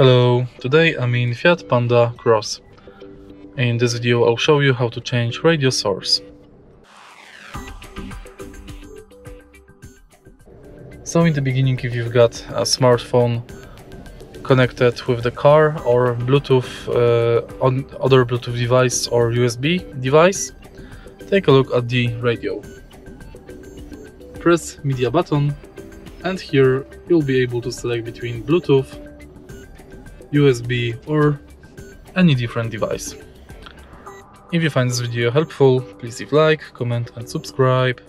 Hello, today I'm in Fiat Panda Cross. In this video I'll show you how to change radio source. So in the beginning if you've got a smartphone connected with the car or Bluetooth uh, on other Bluetooth device or USB device, take a look at the radio. Press media button and here you'll be able to select between Bluetooth, USB or any different device. If you find this video helpful, please leave like, comment and subscribe.